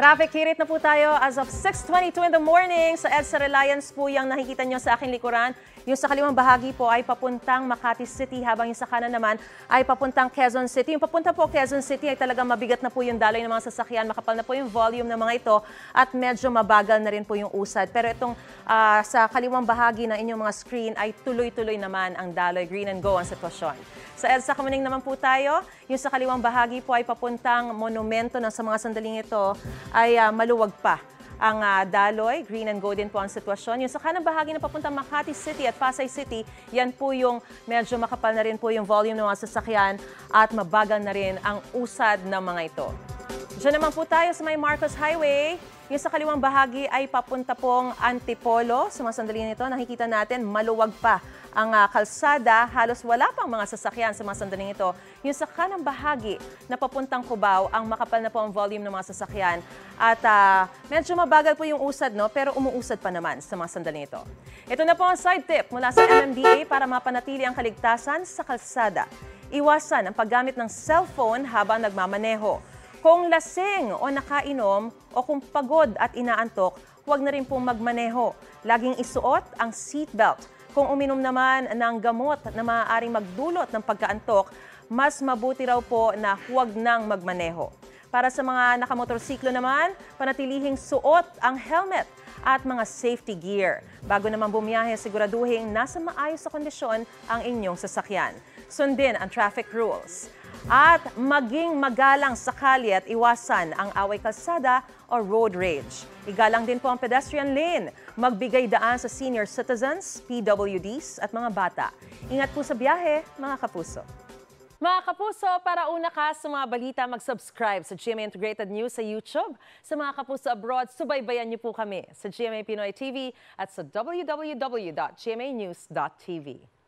Traffic hirit na po tayo as of 6.22 in the morning sa EDSA Reliance po yung nakikita nyo sa aking likuran. Yung sa kaliwang bahagi po ay papuntang Makati City habang yung sa kanan naman ay papuntang Quezon City. Yung papunta po Quezon City ay talagang mabigat na po yung daloy ng mga sasakyan, makapal na po yung volume ng mga ito at medyo mabagal na rin po yung usad. Pero itong ah, sa kaliwang bahagi ng inyong mga screen ay tuloy-tuloy naman ang daloy, green and go ang sitwasyon. Sa EDSA Kamaning naman po tayo, yung sa kaliwang bahagi po ay papuntang monumento na sa mga sandaling ito ay ah, maluwag pa ang ah, daloy, green and gold din po ang sitwasyon. Yung sa kanang bahagi na papuntang Makati City at Pasay City, yan po yung medyo makapal na rin po yung volume ng mga sasakyan at mabagal na rin ang usad ng mga ito. Diyan naman po tayo sa may Marcos Highway. Yung sa kaliwang bahagi ay papunta pong Antipolo. Sa mga sandali nito, nakikita natin maluwag pa ang ah, kalsada. Halos wala pang mga sasakyan sa mga sandaling ito. Yung sa kanang bahagi na papuntang Cubao, ang makapal na po ang volume ng mga sasakyan. At ah, medyo mabagal po yung usad, no? pero umuusad pa naman sa mga sandaling ito. Ito na po ang side tip mula sa MMDA para mapanatili ang kaligtasan sa kalsada. Iwasan ang paggamit ng cellphone habang nagmamaneho. Kung lasing o nakainom o kung pagod at inaantok, huwag na rin pong magmaneho. Laging isuot ang seatbelt. Kung uminom naman ng gamot na maaaring magdulot ng pagkaantok, mas mabuti raw po na huwag nang magmaneho. Para sa mga nakamotorsiklo naman, panatilihing suot ang helmet at mga safety gear. Bago naman bumiyahe, siguraduhin nasa maayos sa kondisyon ang inyong sasakyan. Sundin ang traffic rules. At maging magalang sa kalye at iwasan ang away kalsada o road rage. Igalang din po ang pedestrian lane. Magbigay daan sa senior citizens, PWDs at mga bata. Ingat po sa biyahe, mga kapuso. Mga kapuso, para una ka sa mga balita, mag-subscribe sa GMA Integrated News sa YouTube. Sa mga kapuso abroad, subaybayan niyo po kami sa GMA Pinoy TV at sa www.gmanews.tv.